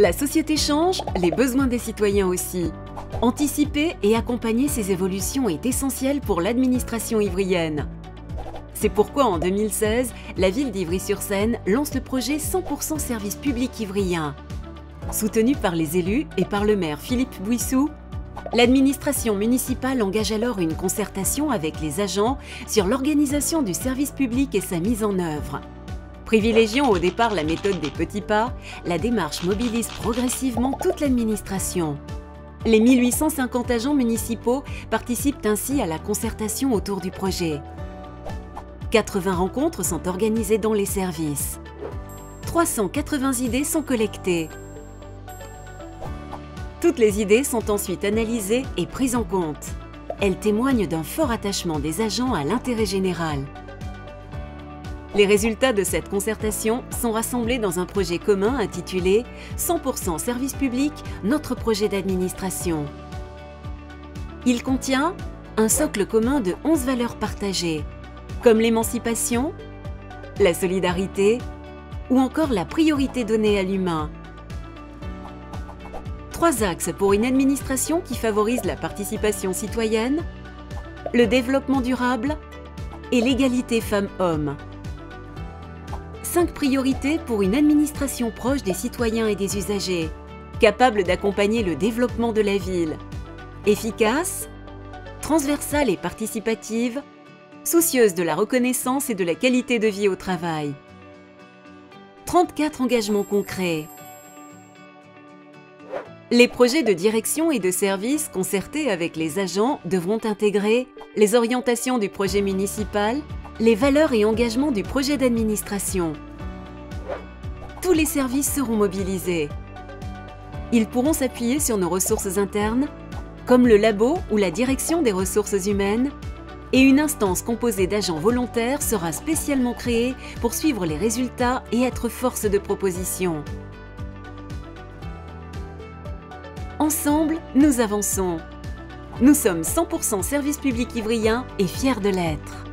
La société change, les besoins des citoyens aussi. Anticiper et accompagner ces évolutions est essentiel pour l'administration ivrienne. C'est pourquoi en 2016, la ville d'Ivry-sur-Seine lance le projet 100% service public ivrien. Soutenu par les élus et par le maire Philippe Bouissou, l'administration municipale engage alors une concertation avec les agents sur l'organisation du service public et sa mise en œuvre. Privilégiant au départ la méthode des petits pas, la démarche mobilise progressivement toute l'administration. Les 1850 agents municipaux participent ainsi à la concertation autour du projet. 80 rencontres sont organisées dans les services. 380 idées sont collectées. Toutes les idées sont ensuite analysées et prises en compte. Elles témoignent d'un fort attachement des agents à l'intérêt général. Les résultats de cette concertation sont rassemblés dans un projet commun intitulé 100% service public, notre projet d'administration. Il contient un socle commun de 11 valeurs partagées, comme l'émancipation, la solidarité ou encore la priorité donnée à l'humain. Trois axes pour une administration qui favorise la participation citoyenne, le développement durable et l'égalité femmes-hommes. Cinq priorités pour une administration proche des citoyens et des usagers, capable d'accompagner le développement de la ville, efficace, transversale et participative, soucieuse de la reconnaissance et de la qualité de vie au travail. 34 engagements concrets. Les projets de direction et de service concertés avec les agents devront intégrer les orientations du projet municipal, les valeurs et engagements du projet d'administration. Tous les services seront mobilisés. Ils pourront s'appuyer sur nos ressources internes, comme le labo ou la direction des ressources humaines, et une instance composée d'agents volontaires sera spécialement créée pour suivre les résultats et être force de proposition. Ensemble, nous avançons. Nous sommes 100% service public ivrien et fiers de l'être.